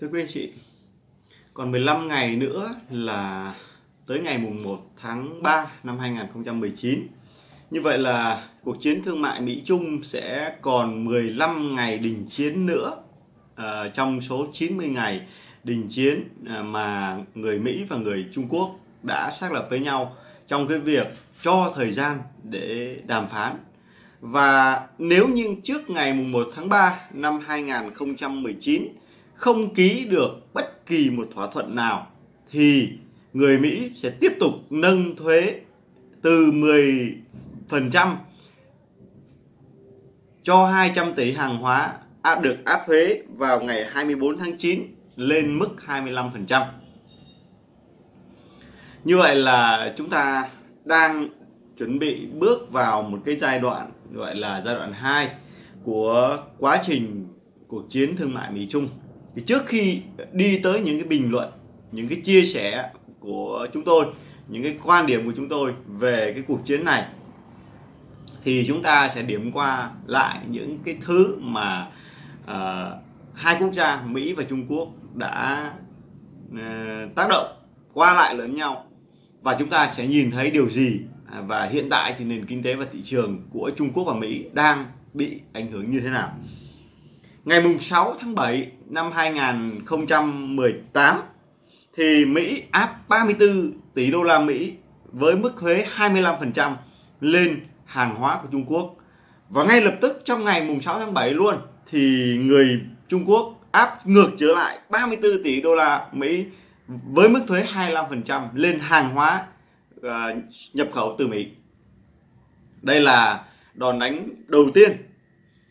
Thưa quý anh chị, còn 15 ngày nữa là tới ngày mùng 1 tháng 3 năm 2019. Như vậy là cuộc chiến thương mại Mỹ Trung sẽ còn 15 ngày đình chiến nữa uh, trong số 90 ngày đình chiến ờ, mà người Mỹ và người Trung Quốc đã xác lập với nhau trong cái việc cho thời gian để đàm phán. Và nếu như trước ngày mùng 1 tháng 3 năm 2019 không ký được bất kỳ một thỏa thuận nào, thì người Mỹ sẽ tiếp tục nâng thuế từ 10% cho 200 tỷ hàng hóa được áp thuế vào ngày 24 tháng 9 lên mức 25%. Như vậy là chúng ta đang chuẩn bị bước vào một cái giai đoạn, gọi là giai đoạn 2 của quá trình cuộc chiến thương mại Mỹ Trung thì trước khi đi tới những cái bình luận những cái chia sẻ của chúng tôi những cái quan điểm của chúng tôi về cái cuộc chiến này thì chúng ta sẽ điểm qua lại những cái thứ mà uh, hai quốc gia Mỹ và Trung Quốc đã uh, tác động qua lại lẫn nhau và chúng ta sẽ nhìn thấy điều gì à, và hiện tại thì nền kinh tế và thị trường của Trung Quốc và Mỹ đang bị ảnh hưởng như thế nào. Ngày mùng 6 tháng 7 năm 2018 thì Mỹ áp 34 tỷ đô la Mỹ với mức thuế 25% lên hàng hóa của Trung Quốc. Và ngay lập tức trong ngày mùng 6 tháng 7 luôn, thì người Trung Quốc áp ngược trở lại 34 tỷ đô la Mỹ với mức thuế 25% lên hàng hóa à, nhập khẩu từ Mỹ. Đây là đòn đánh đầu tiên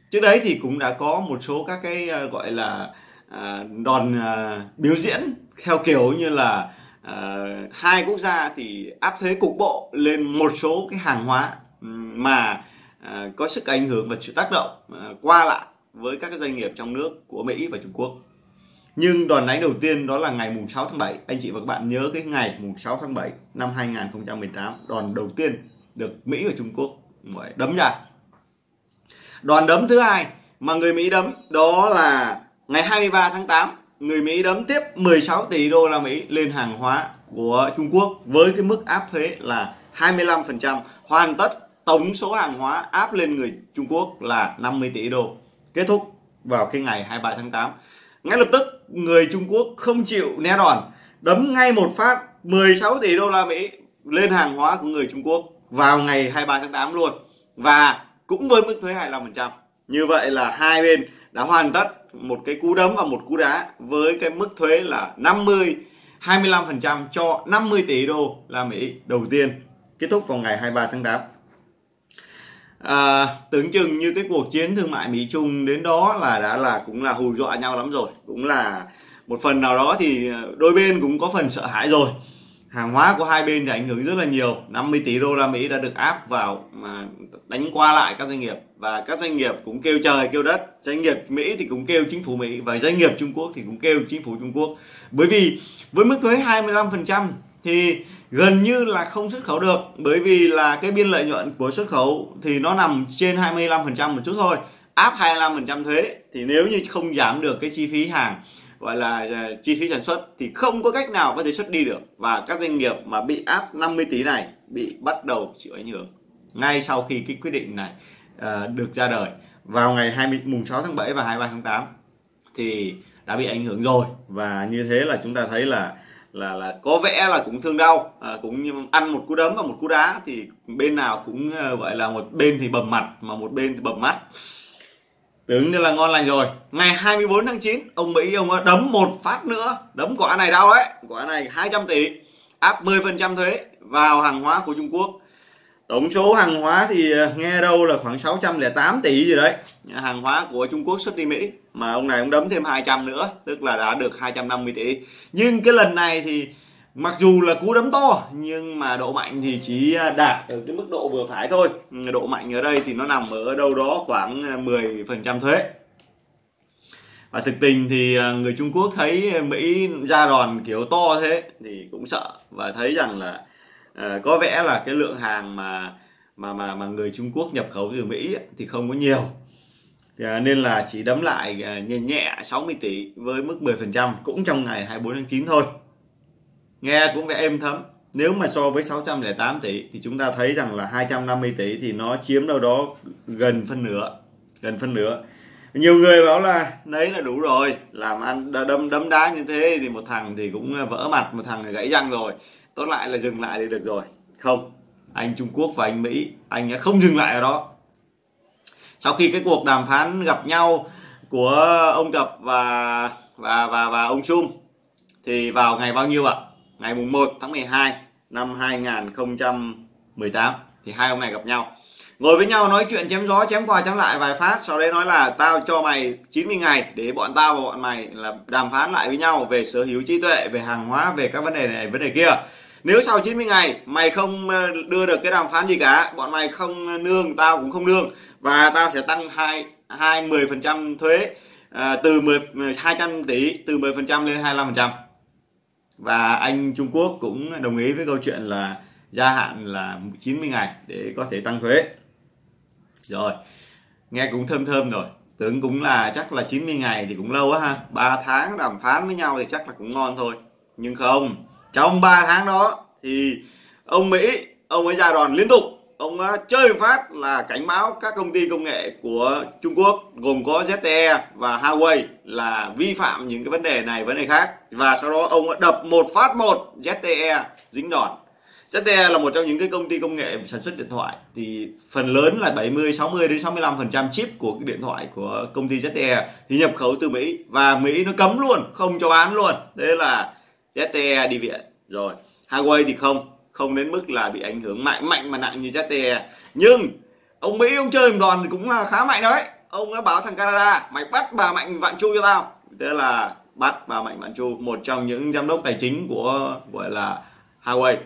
trước đấy thì cũng đã có một số các cái uh, gọi là uh, đòn uh, biểu diễn theo kiểu như là uh, hai quốc gia thì áp thuế cục bộ lên một số cái hàng hóa mà uh, có sức ảnh hưởng và sự tác động uh, qua lại với các cái doanh nghiệp trong nước của Mỹ và Trung Quốc. Nhưng đòn đánh đầu tiên đó là ngày mùng 6 tháng 7. Anh chị và các bạn nhớ cái ngày mùng 6 tháng 7 năm 2018, đòn đầu tiên được Mỹ và Trung Quốc đấm ra Đòn đấm thứ hai mà người Mỹ đấm đó là ngày 23 tháng 8 người Mỹ đấm tiếp 16 tỷ đô la Mỹ lên hàng hóa của Trung Quốc với cái mức áp thuế là 25% hoàn tất tổng số hàng hóa áp lên người Trung Quốc là 50 tỷ đô. Kết thúc vào cái ngày 23 tháng 8 ngay lập tức, người Trung Quốc không chịu né đòn, đấm ngay một phát 16 tỷ đô la Mỹ lên hàng hóa của người Trung Quốc vào ngày 23 tháng 8 luôn. Và cũng với mức thuế 25%. Như vậy là hai bên đã hoàn tất một cái cú đấm và một cú đá với cái mức thuế là 50 25% cho 50 tỷ đô la Mỹ đầu tiên kết thúc vào ngày 23 tháng 8. À, tưởng chừng như cái cuộc chiến thương mại Mỹ Trung đến đó là đã là cũng là hù dọa nhau lắm rồi, cũng là một phần nào đó thì à, đôi bên cũng có phần sợ hãi rồi hàng hóa của hai bên thì ảnh hưởng rất là nhiều. 50 tỷ đô la Mỹ đã được áp vào mà đánh qua lại các doanh nghiệp. Và các doanh nghiệp cũng kêu trời, kêu đất. Doanh nghiệp Mỹ thì cũng kêu chính phủ Mỹ và doanh nghiệp Trung Quốc thì cũng kêu chính phủ Trung Quốc. Bởi vì với mức thuế 25% thì gần như là không xuất khẩu được. Bởi vì là cái biên lợi nhuận của xuất khẩu thì nó nằm trên 25% một chút thôi. Áp 25% thuế thì nếu như không giảm được cái chi phí hàng gọi là à, chi phí sản xuất thì không có cách nào có thể xuất đi được. Và các doanh nghiệp mà bị áp 50 tỷ này bị bắt đầu chịu ảnh hưởng ngay sau khi cái quyết định này uh, được ra đời. Vào ngày 20 mùng 6 tháng 7 và 23 tháng 8 thì đã bị ảnh hưởng rồi. Và như thế là chúng ta thấy là là là có vẻ là cũng thương đau à, cũng như ăn một cú đấm và một cú đá thì bên nào cũng uh, gọi là một bên thì bầm mặt mà một bên thì bầm mắt tưởng như là ngon lành rồi. Ngày 24 tháng 9 ông Mỹ ông đấm một phát nữa. Đấm quả này đau ấy quả này 200 tỷ. Áp 10% thuế vào hàng hóa của Trung Quốc. Tổng số hàng hóa thì ờ, nghe đâu là khoảng 608 tỷ gì đấy. Hàng hóa của Trung Quốc xuất đi Mỹ, mà ông này ông đấm thêm 200 nữa, tức là đã được 250 tỷ. Nhưng cái lần này thì mặc dù là cú đấm to nhưng mà độ mạnh thì chỉ à, đạt ở cái mức độ vừa phải thôi. Ừ, độ mạnh ở đây thì nó nằm ở đâu đó khoảng à, 10% phần trăm thuế. Và thực tình thì à, người Trung Quốc thấy Mỹ ra đòn kiểu to thế thì cũng sợ và thấy rằng là uh, có vẻ là cái lượng hàng mà mà mà mà người Trung Quốc nhập khẩu từ Mỹ thì không có nhiều. Nên là chỉ đấm lại à, nhẹ nhẹ 60 tỷ với mức 10% cũng trong ngày 24 tháng 9 thôi nghe cũng vẻ êm thấm. Nếu mà so với 608 tỷ thì chúng ta thấy rằng là 250 tỷ thì nó chiếm đâu đó gần phân nửa, gần phân nửa. Nhiều người bảo là đấy là đủ rồi, làm ăn đâm, đấm đá như thế thì một thằng thì cũng ờ, vỡ mặt, một thằng thì gãy răng rồi. Tốt lại là dừng lại thì được rồi. Không, anh Trung Quốc và anh Mỹ, anh không dừng lại ở đó. Sau khi cái cuộc đàm phán gặp nhau của ông Tập và và và và ông Trung thì vào ngày bao nhiêu ạ? Ngày mùng 1 tháng 12 năm 2018 thì hai ông này gặp nhau. Ngồi với nhau nói chuyện chém gió chém qua chém lại vài phát sau đấy nói là tao cho mày 90 ngày để bọn tao và bọn mày là đàm phán lại với nhau về sở hữu trí tuệ, về hàng hóa, về các vấn đề này vấn đề kia. Nếu sau 90 ngày mày không ờ, đưa được cái đàm phán gì cả bọn mày không ờ, nương tao cũng không nương. Và tao sẽ tăng hai hai ờ, mười phần trăm thuế à, từ 10 200 tỷ từ 10 phần trăm lên 25 phần trăm và anh Trung Quốc cũng đồng ý với câu chuyện là gia hạn là 90 ngày để có thể tăng thuế. Rồi, nghe cũng thơm thơm rồi. Tưởng cũng là chắc là 90 ngày thì cũng lâu quá ha. 3 tháng đàm phán với nhau thì chắc là cũng ngon thôi. Nhưng không, trong 3 tháng đó thì ông Mỹ, ông ấy ra đòn liên tục ông ờ, chơi phát là cảnh báo các công ty công nghệ của Trung Quốc, gồm có ZTE và Huawei, là vi phạm những cái vấn đề này, vấn đề khác. Và sau đó ông đập một phát một ZTE dính đòn. ZTE là một trong những cái công ty công nghệ sản xuất điện thoại. Thì phần lớn là 70 60 đến 65 phần trăm chip của cái điện thoại của công ty ZTE thì nhập khẩu từ Mỹ. Và Mỹ nó cấm luôn, không cho bán luôn. Thế là ZTE đi viện. Rồi, Huawei thì không không đến mức là bị ảnh hưởng mạnh mạnh mà nặng như ZTE nhưng, ông Mỹ, ông chơi đòn thì cũng là khá mạnh đấy. Ông đã báo thằng Canada, mày bắt bà Mạnh Vạn Chu cho tao. Thế là bắt bà Mạnh Vạn Chu, một trong những giám đốc tài chính của, gọi là Huawei.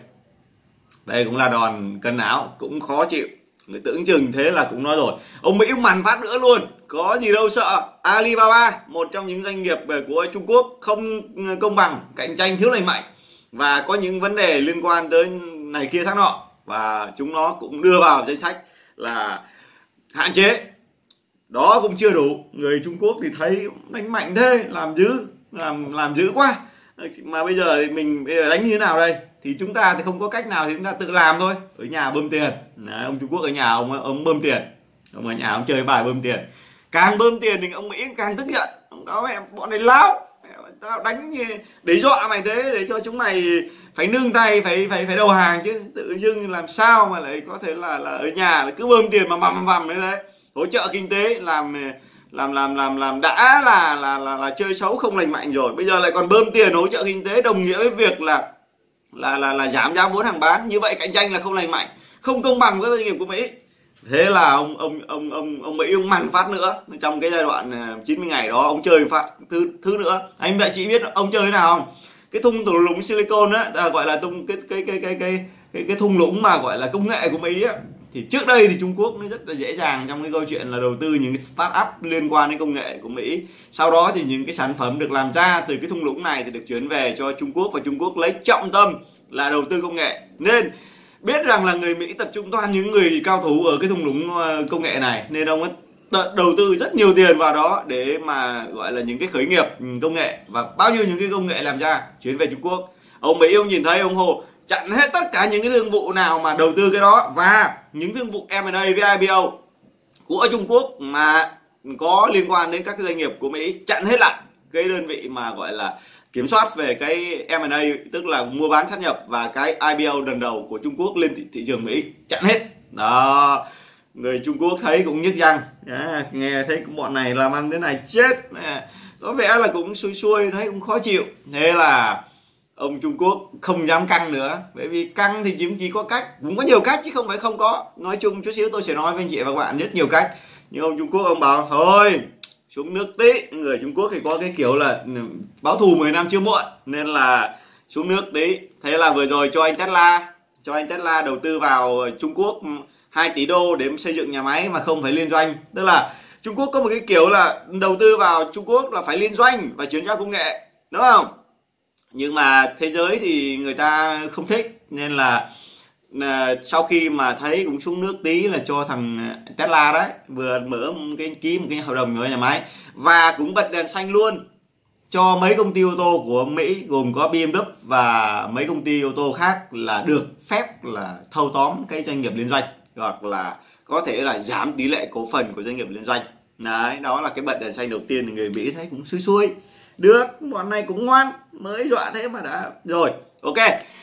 Đây cũng là đòn cân áo, cũng khó chịu. Người tưởng chừng thế là cũng nói rồi. Ông Mỹ màn phát nữa luôn. Có gì đâu sợ. Alibaba, một trong những doanh nghiệp của Trung Quốc, không công bằng, cạnh tranh thiếu lành mạnh và có những vấn đề liên quan tới này kia khác nọ. Và chúng nó cũng đưa vào danh sách là hạn chế. Đó cũng chưa đủ. Người Trung Quốc thì thấy đánh mạnh thế làm dữ làm làm dữ quá. Mà bây giờ thì mình bây giờ đánh như thế nào đây? Thì chúng ta thì không có cách nào thì chúng ta tự làm thôi. Ở nhà bơm tiền. Đấy, ông Trung Quốc ở nhà ông ông bơm tiền. Ông ở nhà ông chơi bài bơm tiền. Càng bơm tiền thì ông Mỹ càng tức giận. Ông cáo mẹ bọn này láo tao đánh để dọa mày thế để cho chúng mày phải nương tay phải phải phải đầu hàng chứ. Tự dưng làm sao mà lại có thể là là ở nhà là cứ bơm tiền mà vằm vằm như thế hỗ trợ kinh tế làm làm làm làm làm đã là là là, là chơi xấu không lành mạnh rồi. Bây giờ lại còn bơm tiền hỗ trợ kinh tế đồng nghĩa với việc là là là là giảm giá vốn hàng bán. Như vậy cạnh tranh là không lành mạnh không công bằng với doanh nghiệp của mỹ thế là ông ông ông ông ông mỹ ông mằn phát nữa. Trong cái giai đoạn à, 90 ngày đó ông chơi phát thứ thứ nữa. Anh bạn chị biết ông chơi thế nào không? Cái thung tủ lũng silicon á à, gọi là tung cái cái cái cái cái cái cái thung lũng mà gọi là công nghệ của mỹ á. Thì trước đây thì Trung Quốc nó rất là dễ dàng trong cái câu chuyện là đầu tư những cái start up liên quan đến công nghệ của Mỹ. Sau đó thì những cái sản phẩm được làm ra từ cái thung lũng này thì được chuyển về cho Trung Quốc và Trung Quốc lấy trọng tâm là đầu tư công nghệ. Nên biết rằng là người Mỹ tập trung toàn những người cao thủ ở cái thung lũng ờ, công nghệ này, nên ông ấy đầu tư rất nhiều tiền vào đó để mà, gọi là, những cái khởi nghiệp ừ, công nghệ. Và bao nhiêu những cái công nghệ làm ra chuyển về Trung Quốc. Ông Mỹ, ông nhìn thấy, ông Hồ, chặn hết tất cả những cái thương vụ nào mà đầu tư cái đó. Và những thương vụ M&A với IPO của Trung Quốc mà có liên quan đến các cái doanh nghiệp của Mỹ, chặn hết lại cái đơn vị mà, gọi là kiểm soát về cái M&A tức là mua bán sát nhập và cái IPO lần đầu của Trung Quốc lên thị, thị trường Mỹ chặn hết. Đó người Trung Quốc thấy cũng nhức răng. Yeah, nghe thấy bọn này làm ăn thế này chết. Có vẻ là cũng xui xuôi thấy cũng khó chịu. Thế là ông Trung Quốc không dám căng nữa bởi vì căng thì chỉ, chỉ có cách cũng có nhiều cách chứ không phải không có. Nói chung chút xíu tôi sẽ nói với anh chị và các bạn rất nhiều cách. Nhưng ông Trung Quốc ông bảo thôi xuống nước tí. Người Trung Quốc thì có cái kiểu là ừ, báo thù 10 năm chưa muộn. Nên là xuống nước tí. Thế là vừa rồi cho anh Tesla, cho anh Tesla đầu tư vào Trung Quốc ừ, 2 tỷ đô để xây dựng nhà máy mà không phải liên doanh. Tức là Trung Quốc có một cái kiểu là đầu tư vào Trung Quốc là phải liên doanh và chuyển giao công nghệ, đúng không? Nhưng mà thế giới thì người ta không thích. Nên là sau khi mà thấy cũng xuống nước tí là cho thằng ờ, Tesla đấy, vừa mở một cái, ký một cái hợp đồng với nhà máy. Và cũng bật đèn xanh luôn cho mấy công ty ô tô của Mỹ, gồm có BMW và mấy công ty ô tô khác là được phép là thâu tóm cái doanh nghiệp liên doanh, hoặc là có thể là giảm tỷ lệ cổ phần của doanh nghiệp liên doanh. Đấy, đó là cái bật đèn xanh đầu tiên thì người Mỹ thấy cũng xui xuôi được, bọn này cũng ngoan, mới dọa thế mà đã. Rồi, ok.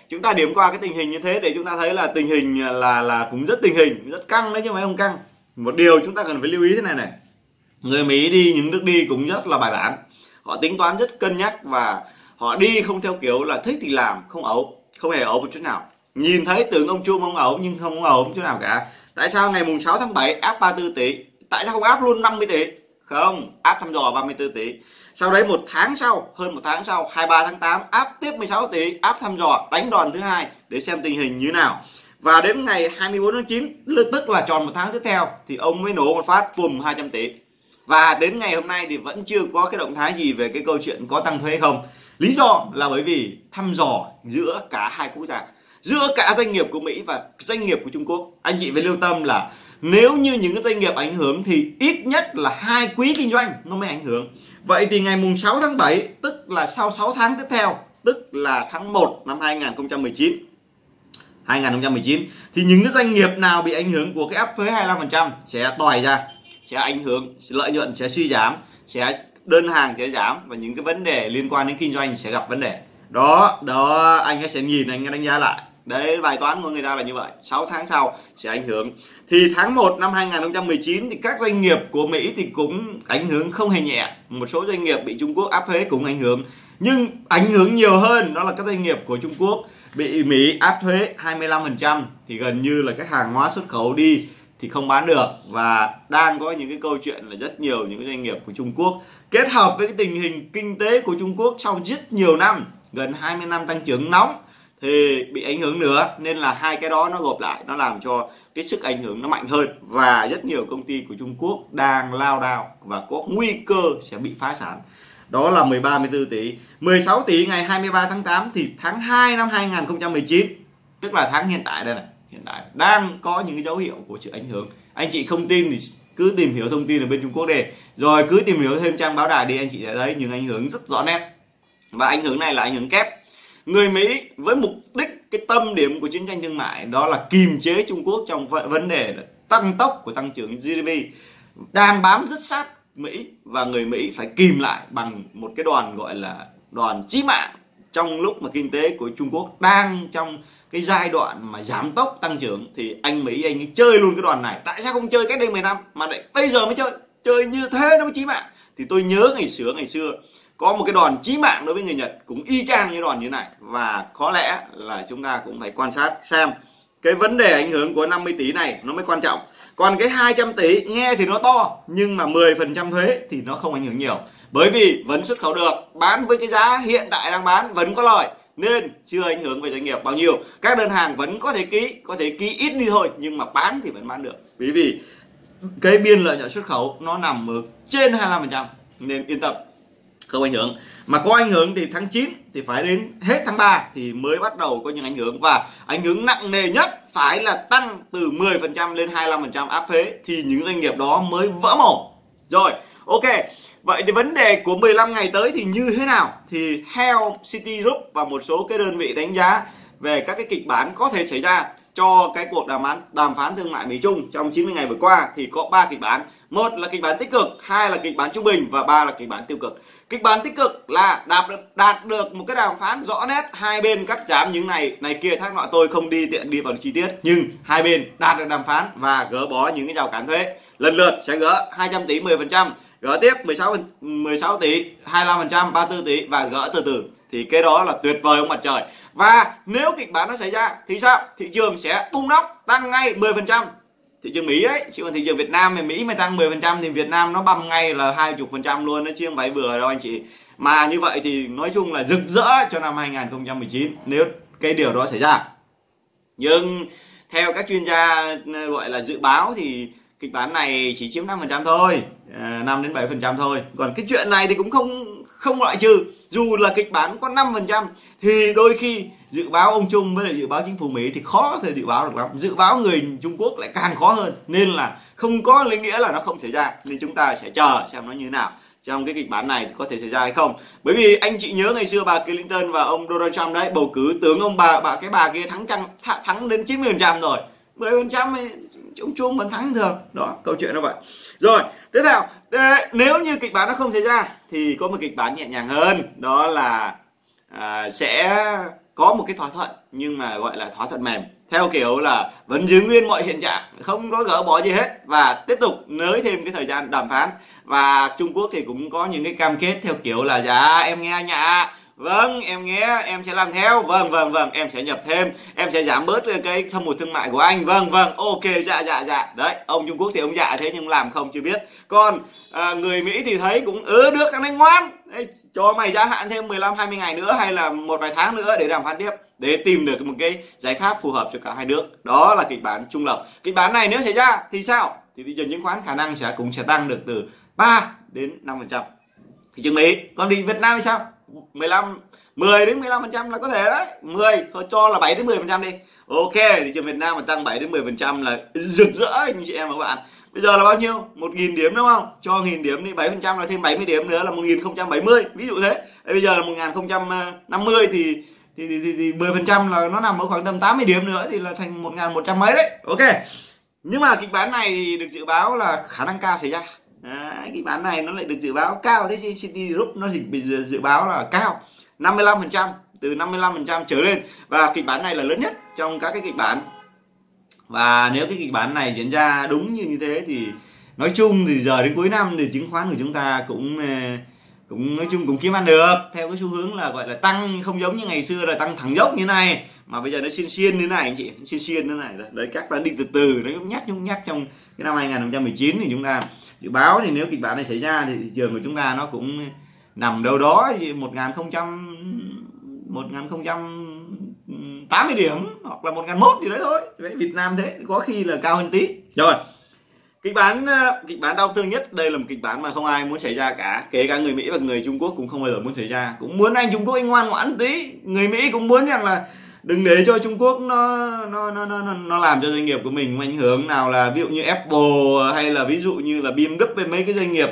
Chúng ta điểm qua cái tình hình như thế để chúng ta thấy là tình hình là là cũng rất tình hình, rất căng đấy chứ mấy không căng. Một điều chúng ta cần phải lưu ý thế này này. Người Mỹ đi, những nước đi cũng rất là bài bản. Họ tính toán rất cân nhắc và họ đi không theo kiểu là thích thì làm, không ẩu, không hề ẩu một chút nào. Nhìn thấy tưởng ông chuông ông ẩu nhưng không ẩu một chút nào cả. Tại sao ngày mùng 6 tháng 7 áp 34 tỷ? Tại sao không áp luôn 50 tỷ? Không, áp thăm dò 34 tỷ sau đấy một tháng sau, hơn một tháng sau 23 tháng 8 áp tiếp 16 tỷ áp thăm dò, đánh đòn thứ hai để xem tình hình như nào. Và đến ngày 24 tháng 9 tức là tròn một tháng tiếp theo, thì ông mới nổ một phát cùng 200 tỷ. Và đến ngày hôm nay thì vẫn chưa có cái động thái gì về cái câu chuyện có tăng thuế không. Lý do là bởi vì thăm dò giữa cả hai quốc gia, giữa cả doanh nghiệp của Mỹ và doanh nghiệp của Trung Quốc. Anh chị phải lưu tâm là nếu như những cái doanh nghiệp ảnh hưởng thì ít nhất là hai quý kinh doanh nó mới ảnh hưởng vậy thì ngày mùng 6 tháng 7 tức là sau 6 tháng tiếp theo, tức là tháng 1 năm 2019 2019 thì những cái doanh nghiệp nào bị ảnh hưởng của cái áp thuế 25% sẽ tòi ra, sẽ ảnh hưởng lợi nhuận sẽ suy giảm, sẽ đơn hàng sẽ giảm và những cái vấn đề liên quan đến kinh doanh sẽ gặp vấn đề. Đó đó, anh sẽ nhìn, anh đánh giá lại đấy, bài toán của người ta là như vậy. 6 tháng sau sẽ ảnh hưởng. Thì tháng 1 năm 2019 thì các doanh nghiệp của Mỹ thì cũng ảnh hưởng không hề nhẹ. Một số doanh nghiệp bị Trung Quốc áp thuế cũng ảnh hưởng. Nhưng ảnh hưởng nhiều hơn đó là các doanh nghiệp của Trung Quốc bị Mỹ áp thuế 25% thì gần như là các hàng hóa xuất khẩu đi thì không bán được. Và đang có những cái câu chuyện là rất nhiều những doanh nghiệp của Trung Quốc kết hợp với cái tình hình kinh tế của Trung Quốc sau rất nhiều năm, gần 20 năm tăng trưởng nóng thì bị ảnh hưởng nữa, nên là hai cái đó nó gộp lại, nó làm cho cái sức ảnh hưởng nó mạnh hơn. Và rất nhiều công ty của Trung Quốc đang lao đao và có nguy cơ sẽ bị phá sản. Đó là 13 14 tỷ. 16 tỷ ngày 23 tháng 8 thì tháng 2 năm 2019 tức là tháng hiện tại đây này, hiện tại đang có những cái dấu hiệu của sự ảnh hưởng. Anh chị không tin thì cứ tìm hiểu thông tin ở bên Trung Quốc đi. Rồi cứ tìm hiểu thêm trang báo đài đi, anh chị sẽ thấy những ảnh hưởng rất rõ nét. Và ảnh hưởng này là ảnh hưởng kép người Mỹ với mục đích, cái tâm điểm của chiến tranh thương mại đó là kìm chế Trung Quốc trong vấn đề tăng tốc của tăng trưởng GDP đang bám rất sát Mỹ và người Mỹ phải kìm lại bằng một cái đoàn gọi là đoàn chí mạng trong lúc mà kinh tế của Trung Quốc đang trong cái giai đoạn mà giảm tốc tăng trưởng. Thì anh Mỹ, anh ấy chơi luôn cái đoàn này. Tại sao không chơi cách đây 10 năm mà lại bây giờ mới chơi? Chơi như thế nó mới chí mạng. Thì tôi nhớ ngày xưa ngày xưa có một cái đòn chí mạng đối với người Nhật cũng y chang như đòn như này. Và có lẽ là chúng ta cũng phải quan sát xem cái vấn đề ảnh hưởng của 50 tỷ này nó mới quan trọng. Còn cái 200 tỷ nghe thì nó to, nhưng mà 10% thuế thì nó không ảnh hưởng nhiều. Bởi vì vẫn xuất khẩu được, bán với cái giá hiện tại đang bán vẫn có lời nên chưa ảnh hưởng về doanh nghiệp bao nhiêu. Các đơn hàng vẫn có thể ký, có thể ký ít đi thôi, nhưng mà bán thì vẫn bán được. Bởi vì cái biên lợi nhuận xuất khẩu nó nằm ở trên 25% nên yên tâm không ảnh hưởng mà có ảnh hưởng thì tháng 9 thì phải đến hết tháng 3 thì mới bắt đầu có những ảnh hưởng và ảnh hưởng nặng nề nhất phải là tăng từ 10% lên 25% áp thuế thì những doanh nghiệp đó mới vỡ mồm rồi ok Vậy thì vấn đề của 15 ngày tới thì như thế nào? Thì theo City Group và một số cái đơn vị đánh giá về các cái kịch bản có thể xảy ra cho cái cuộc đàm phán đàm phán thương mại Mỹ Trung trong 90 ngày vừa qua thì có ba kịch bản. Một là kịch bản tích cực, hai là kịch bản trung bình và ba là kịch bản tiêu cực. Kịch bản tích cực là đạt được đạt được một cái đàm phán rõ nét. Hai bên cắt giảm những này này kia, thác nọ, tôi không đi tiện đi vào chi tiết. Nhưng hai bên đạt được đàm phán và gỡ bỏ những cái rào cản thuế. Lần lượt sẽ gỡ 200 tỷ 10% gỡ tiếp 16 16 tỷ 25% 34 tỷ và gỡ từ từ. Thì cái đó là tuyệt vời ông mặt trời. Và nếu kịch bản nó xảy ra thì sao? Thị trường sẽ tung nóc, tăng ngay 10% thị trường Mỹ ấy. Chứ còn thị trường Việt Nam thì Mỹ mà tăng 10% thì Việt Nam nó băm ngay là hai chục phần trăm luôn. Nó chứ không phải vừa đâu anh chị. Mà như vậy thì nói chung là rực rỡ cho năm 2019 nếu cái điều đó xảy ra. Nhưng theo các chuyên gia ờ, gọi là dự báo thì kịch bản này chỉ chiếm 5% thôi ờ, 5 đến 7% thôi. Còn cái chuyện này thì cũng không không loại trừ. Dù là kịch bản có 5% thì đôi khi dự báo ông Trung với lại dự báo chính phủ Mỹ thì khó có thể dự báo được lắm. Dự báo người Trung Quốc lại càng khó hơn. Nên là không có lý nghĩa là nó không xảy ra. Nên chúng ta sẽ chờ xem nó như thế nào. Trong cái kịch bản này thì có thể xảy ra hay không. Bởi vì anh chị nhớ ngày xưa bà Clinton và ông Donald Trump đấy bầu cử tướng ông bà bà cái bà kia thắng trăng thắng đến 90 phần trăm rồi. 10 phần trăm ông Trung vẫn thắng thường. Đó câu chuyện nó vậy. Rồi tiếp theo. Nếu như kịch bản nó không xảy ra thì có một kịch bản nhẹ nhàng hơn. Đó là à, sẽ có một cái thỏa thuận, nhưng mà gọi là thỏa thuận mềm. Theo kiểu là vẫn giữ nguyên mọi hiện trạng, không có gỡ bỏ gì hết, và tiếp tục nới thêm cái thời gian đàm phán. Và Trung Quốc thì cũng có những cái cam kết theo kiểu là dạ em nghe anh ạ vâng em nghe em sẽ làm theo. Vâng vâng vâng em sẽ nhập thêm. Em sẽ giảm bớt cái thâm hụt thương mại của anh. Vâng vâng ok dạ dạ dạ. Đấy ông Trung Quốc thì ông dạ thế nhưng làm không chưa biết. Còn à, người Mỹ thì thấy cũng ứ được thằng này ngoan. Ê, cho mày gia hạn thêm 15 20 ngày nữa hay là một vài tháng nữa để đàm phán tiếp để tìm được một cái giải pháp phù hợp cho cả hai nước. Đó là kịch bản trung lập kịch bản này nếu xảy ra thì sao? Thì thị trường chứng khoán khả năng sẽ cũng sẽ tăng được từ 3 đến 5 phần trăm. Thị trường Mỹ còn đi Việt Nam thì sao? 15 10 đến 15 phần trăm là có thể đấy. 10 thôi cho là 7 đến 10 phần trăm đi. Ok thị trường Việt Nam mà tăng 7 đến 10 phần trăm là rực rỡ anh chị em và các bạn. Bây giờ là bao nhiêu? Một nghìn điểm đúng không? Cho 1.000 điểm đi 7 phần trăm là thêm 70 điểm nữa là một nghìn không trăm bảy mươi ví dụ thế. Bây giờ là 1050 à, thì thì thì thì, thì, mười phần trăm là nó nằm ở khoảng tầm 80 điểm nữa thì là thành một nghìn một trăm mấy đấy. Ok. Nhưng mà kịch bản này thì được dự báo là khả năng cao xảy ra. Đấy, kịch bản này nó lại được dự báo cao. Thế City Group nó bị dự báo là cao 55 phần trăm từ 55 phần trăm trở lên. Và kịch bản này là lớn nhất trong các cái kịch bản. Và nếu cái kịch bản này diễn ra đúng như như thế thì nói chung thì giờ đến cuối năm thì chứng khoán của chúng ta cũng ờ, cũng nói chung cũng kiếm ăn được. Theo cái xu hướng là gọi là tăng không giống như ngày xưa là tăng thẳng dốc như này. Mà bây giờ nó xiên xiên như này anh chị xiên xiên như này. Đấy các bạn đi từ từ nó nhắc nhung nhắc trong cái năm 2019 thì chúng ta dự báo thì nếu kịch bản này xảy ra thì thị trường của chúng ta nó cũng nằm đâu đó một nghìn không trăm một nghìn không trăm 80 điểm hoặc là 1001 gì đấy thôi. Đấy, Việt Nam thế có khi là cao hơn tí. Rồi kịch bản ờ, kịch bản đau thương nhất đây là một kịch bản mà không ai muốn xảy ra cả. Kể cả người Mỹ và người Trung Quốc cũng không bao giờ muốn xảy ra. Cũng muốn anh Trung Quốc anh ngoan ngoãn tí. Người Mỹ cũng muốn rằng là đừng để cho Trung Quốc nó nó nó nó nó làm cho doanh nghiệp của mình ảnh hưởng nào là ví dụ như Apple hay là ví dụ như là BMW với mấy cái doanh nghiệp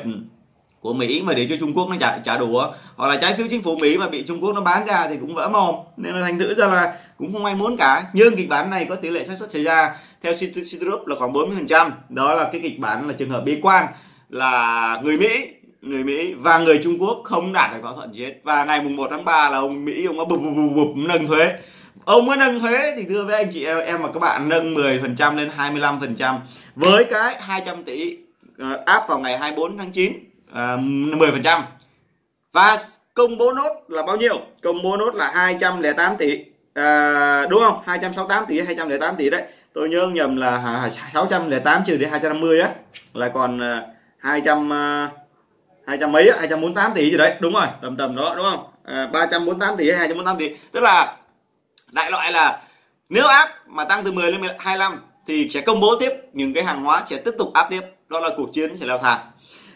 của Mỹ mà để cho Trung Quốc nó trả trả đũa hoặc là trái phiếu chính phủ Mỹ mà bị Trung Quốc nó bán ra thì cũng vỡ mồm. Nên là thành thử ra là cũng không ai muốn cả. Nhưng kịch bản này có tỷ lệ xác suất xảy ra theo Citigroup là khoảng 40% đó là cái kịch bản là trường hợp bi quan là người Mỹ người Mỹ và người Trung Quốc không đạt được thỏa thuận gì hết. Và ngày mùng 1 tháng 3 là ông Mỹ ông có bụp bụp bụp, bụp nâng thuế ông mới nâng thuế thì thưa với anh chị em, em và các bạn nâng 10% lên 25% với cái 200 tỷ ờ, áp vào ngày 24 tháng 9 à, 10% và công bố nốt là bao nhiêu? Công bố nốt là 208 tỷ. À, đúng không? 268 tỷ 208 tỷ đấy. Tôi nhớ nhầm là 608 trừ đi 250 á là còn ờ, 200 200 mấy 248 tỷ gì đấy. Đúng rồi tầm tầm đó đúng không? À, 348 tỷ 248 tỷ. Tức là đại loại là nếu áp mà tăng từ 10 lên 25 thì sẽ công bố tiếp, những cái hàng hóa sẽ tiếp tục áp tiếp. Đó là cuộc chiến sẽ leo thang.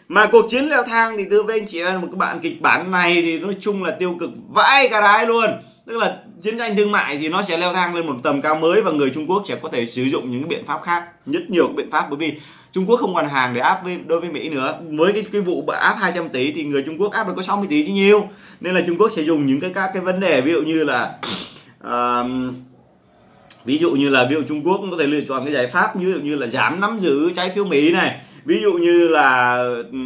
Mà cuộc chiến leo thang thì thưa với anh chị em, một các bạn kịch bản này thì nói chung là tiêu cực vãi cả đái luôn. Tức là chiến tranh thương mại thì nó sẽ leo thang lên một tầm cao mới và người Trung Quốc sẽ có thể sử dụng những biện pháp khác, rất nhiều biện pháp. Bởi vì Trung Quốc không còn hàng để áp với đối với Mỹ nữa. Với cái cái vụ áp 200 tỷ thì người Trung Quốc áp được có 60 tỷ chứ nhiêu nên là Trung Quốc sẽ dùng những cái các cái vấn đề ví dụ như là à, ví dụ như là ví dụ Trung Quốc có thể lựa chọn cái giải pháp ví dụ như là giảm nắm giữ trái phiếu Mỹ này ví dụ như là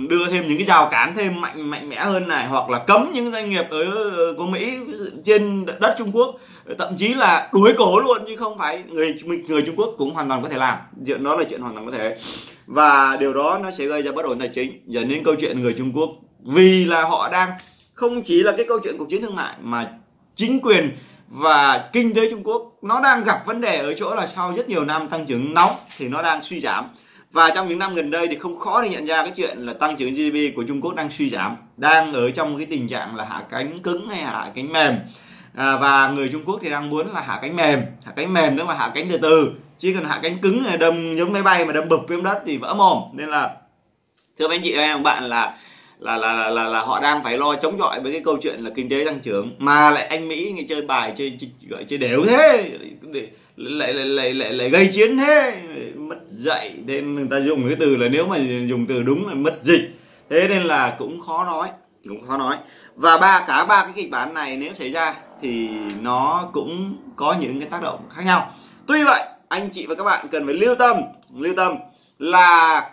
đưa thêm những cái rào cản thêm mạnh mạnh mẽ hơn này hoặc là cấm những doanh nghiệp ở ờ, của Mỹ trên đất Trung Quốc. Thậm chí là đuổi cổ luôn chứ không phải người người Trung Quốc cũng hoàn toàn có thể làm. Chuyện đó là chuyện hoàn toàn có thể. Và điều đó nó sẽ gây ra bất ổn tài chính. Dẫn đến câu chuyện người Trung Quốc vì là họ đang không chỉ là cái câu chuyện cuộc chiến thương mại mà chính quyền và kinh tế Trung Quốc nó đang gặp vấn đề ở chỗ là sau rất nhiều năm tăng trưởng nóng thì nó đang suy giảm. Và trong những năm gần đây thì không khó để nhận ra cái chuyện là tăng trưởng GDP của Trung Quốc đang suy giảm đang ở trong cái tình trạng là hạ cánh cứng hay hạ cánh mềm. À, và người Trung Quốc thì đang muốn là hạ cánh mềm hạ cánh mềm tức là hạ cánh từ từ. Chỉ cần hạ cánh cứng là đâm giống máy bay mà đâm bụp với đất thì vỡ mồm. Nên là thưa anh chị em bạn là là là là là, là họ đang phải lo chống chọi với cái câu chuyện là kinh tế tăng trưởng. Mà lại anh Mỹ người chơi bài chơi chơi, chơi, chơi đều thế để lại lại lại lại lại gây chiến thế mất dạy. Nên người ta dùng cái từ là nếu mà dùng từ đúng là mất dịch. Thế nên là cũng khó nói cũng khó nói. Và ba cả ba cái kịch bản này nếu xảy ra thì nó cũng có những cái tác động khác nhau. Tuy vậy anh chị và các bạn cần phải lưu tâm lưu tâm là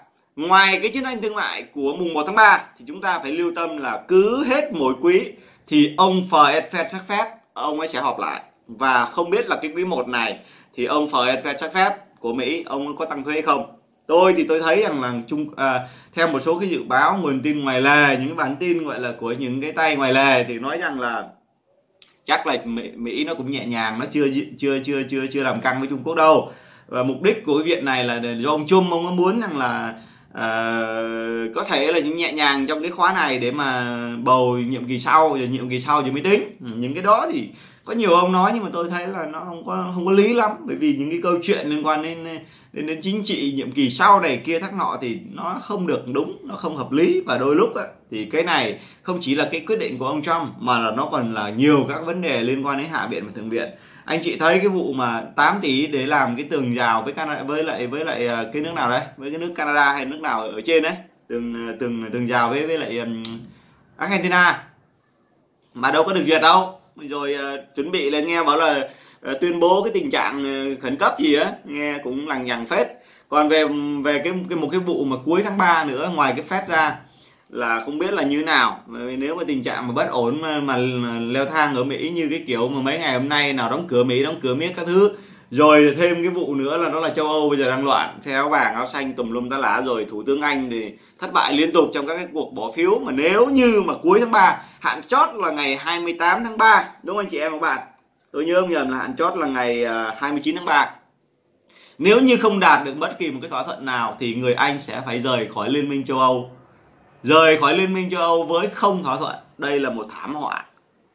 ngoài cái chiến tranh thương mại của mùng 1 tháng 3 thì chúng ta phải lưu tâm là cứ hết mỗi quý thì ông Fed Fed chắc Fed ông ấy sẽ họp lại. Và không biết là cái quý 1 này thì ông Fed Fed chắc Fed của Mỹ ông có tăng thuế hay không. Tôi thì tôi thấy rằng là chung à, theo một số cái dự báo nguồn tin ngoài lề những bản tin gọi là của những cái tay ngoài lề thì nói rằng là chắc là Mỹ, Mỹ nó cũng nhẹ nhàng nó chưa chưa chưa chưa chưa làm căng với Trung Quốc đâu. Và mục đích của cái viện này là do ông Trump ông muốn rằng là uh, có thể là những nhẹ nhàng trong cái khóa này để mà bầu nhiệm kỳ sau rồi nhiệm kỳ sau thì mới tính. Ừ, những cái đó thì có nhiều ông nói nhưng mà tôi thấy là nó không có không có lý lắm. Bởi vì những cái câu chuyện liên quan đến đến, đến chính trị nhiệm kỳ sau này kia thắc nọ thì nó không được đúng nó không hợp lý. Và đôi lúc á, thì cái này không chỉ là cái quyết định của ông Trump mà là nó còn là nhiều các vấn đề liên quan đến hạ viện và thượng viện anh chị thấy cái vụ mà 8 tỷ để làm cái tường rào với Canada với lại với lại ờ, cái nước nào đấy với cái nước Canada hay nước nào ở trên đấy? Tường ờ, tường tường rào với với lại Argentina. Mà đâu có được duyệt đâu. Rồi uh, chuẩn bị là nghe bảo là uh, tuyên bố cái tình trạng uh, khẩn cấp gì á nghe cũng lằng nhằng phết. Còn về về cái cái một cái vụ mà cuối tháng 3 nữa ngoài cái phép ra là không biết là như nào. Nếu mà tình trạng mà bất ổn mà, mà leo thang ở Mỹ như cái kiểu mà mấy ngày hôm nay nào đóng cửa Mỹ đóng cửa miết các thứ rồi thêm cái vụ nữa là nó là châu Âu bây giờ đang loạn phe áo vàng áo xanh tùm lum tá lá rồi thủ tướng Anh thì thất bại liên tục trong các cái cuộc bỏ phiếu. Mà nếu như mà cuối tháng 3 hạn chót là ngày 28 tháng 3 đúng không anh chị em các bạn? Tôi nhớ không nhầm là hạn chót là ngày à, 29 tháng 3 nếu như không đạt được bất kỳ một cái thỏa thuận nào thì người Anh sẽ phải rời khỏi Liên minh châu Âu rời khỏi Liên minh châu Âu với không thỏa thuận. Đây là một thảm họa.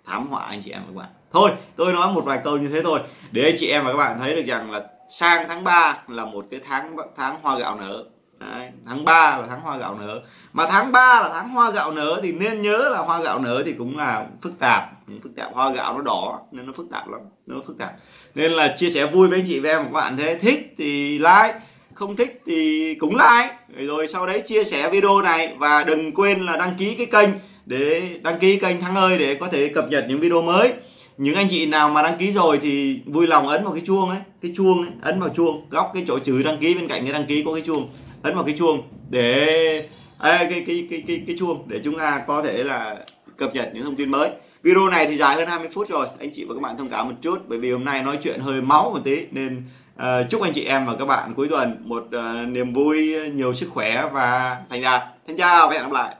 Thảm họa anh chị em và các bạn. Thôi tôi nói một vài câu như thế thôi để anh chị em và các bạn thấy được rằng là sang tháng 3 là một cái tháng tháng hoa gạo nở. Đấy, tháng 3 là tháng hoa gạo nở. Mà tháng 3 là tháng hoa gạo nở thì nên nhớ là hoa gạo nở thì cũng là phức tạp. Phức tạp hoa gạo nó đỏ nên nó phức tạp lắm nó phức tạp. Nên là chia sẻ vui với anh chị và em và các bạn thế. Thích thì like không thích thì cũng like. Rồi sau đấy chia sẻ video này và đừng quên là đăng ký cái kênh để đăng ký kênh thắng ơi để có thể cập nhật những video mới. Những anh chị nào mà đăng ký rồi thì vui lòng ấn vào cái chuông ấy cái chuông ấy, ấn vào chuông góc cái chỗ chữ đăng ký bên cạnh cái đăng ký có cái chuông ấn vào cái chuông để à, cái, cái cái cái cái chuông để chúng ta có thể là cập nhật những thông tin mới. Video này thì dài hơn 20 phút rồi. Anh chị và các bạn thông cảm một chút bởi vì hôm nay nói chuyện hơi máu một tí nên Ờ, chúc anh chị em và các bạn cuối tuần một uh, niềm vui nhiều sức khỏe và thành đạt. Thân chào và hẹn gặp lại.